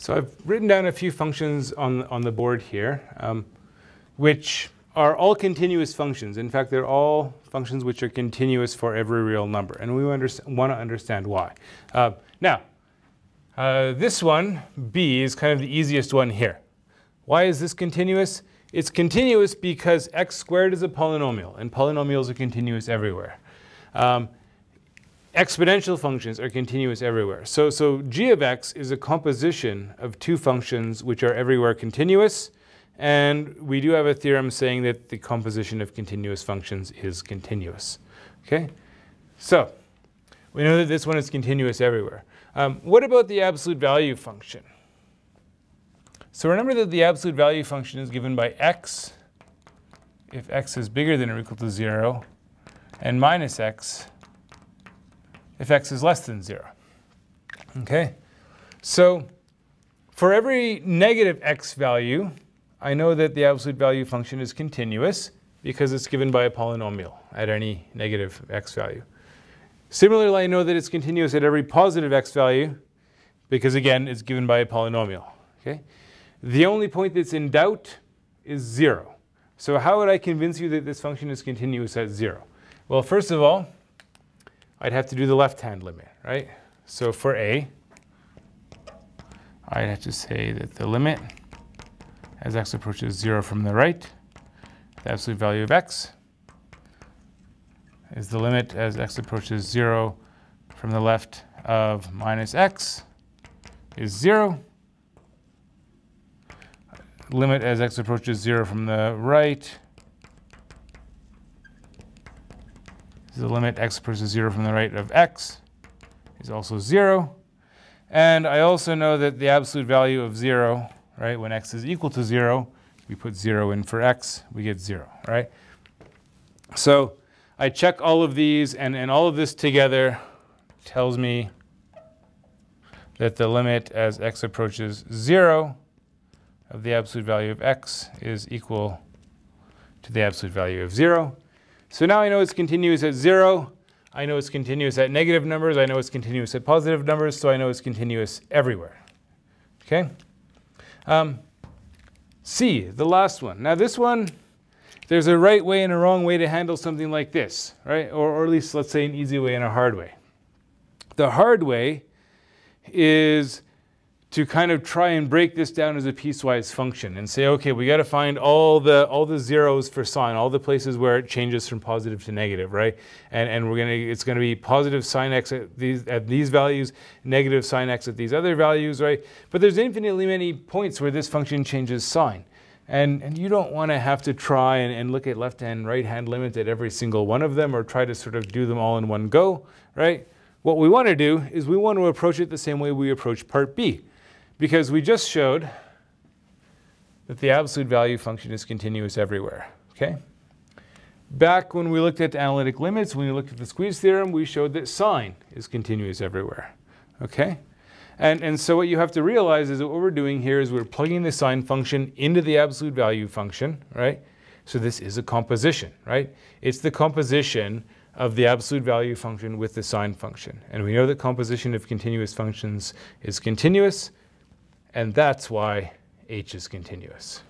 So I've written down a few functions on, on the board here, um, which are all continuous functions. In fact, they're all functions which are continuous for every real number, and we want to understand why. Uh, now, uh, this one, b, is kind of the easiest one here. Why is this continuous? It's continuous because x squared is a polynomial, and polynomials are continuous everywhere. Um, exponential functions are continuous everywhere. So, so g of x is a composition of two functions which are everywhere continuous, and we do have a theorem saying that the composition of continuous functions is continuous. Okay? So, we know that this one is continuous everywhere. Um, what about the absolute value function? So remember that the absolute value function is given by x if x is bigger than or equal to 0, and minus x if x is less than 0. Okay? So for every negative x value, I know that the absolute value function is continuous because it's given by a polynomial at any negative x value. Similarly, I know that it's continuous at every positive x value because, again, it's given by a polynomial. Okay? The only point that's in doubt is 0. So how would I convince you that this function is continuous at 0? Well, first of all, I'd have to do the left-hand limit, right? So for a, I'd have to say that the limit as x approaches 0 from the right, the absolute value of x is the limit as x approaches 0 from the left of minus x is 0. Limit as x approaches 0 from the right the limit x approaches 0 from the right of x is also 0. And I also know that the absolute value of 0 right? When x is equal to 0, we put 0 in for x, we get 0, right? So I check all of these, and, and all of this together tells me that the limit as x approaches 0 of the absolute value of x is equal to the absolute value of 0. So now I know it's continuous at 0. I know it's continuous at negative numbers. I know it's continuous at positive numbers. So I know it's continuous everywhere. Okay? Um, C, the last one. Now this one, there's a right way and a wrong way to handle something like this, right? Or, or at least let's say an easy way and a hard way. The hard way is to kind of try and break this down as a piecewise function and say, okay, we got to find all the all the zeros for sine, all the places where it changes from positive to negative, right? And and we're gonna it's gonna be positive sine x at these at these values, negative sine x at these other values, right? But there's infinitely many points where this function changes sign. And, and you don't want to have to try and, and look at left hand, right hand limit at every single one of them or try to sort of do them all in one go, right? What we want to do is we want to approach it the same way we approach part B because we just showed that the absolute value function is continuous everywhere, okay? Back when we looked at analytic limits, when we looked at the squeeze theorem, we showed that sine is continuous everywhere, okay? And, and so what you have to realize is that what we're doing here is we're plugging the sine function into the absolute value function, right? So this is a composition, right? It's the composition of the absolute value function with the sine function. And we know that composition of continuous functions is continuous, and that's why h is continuous.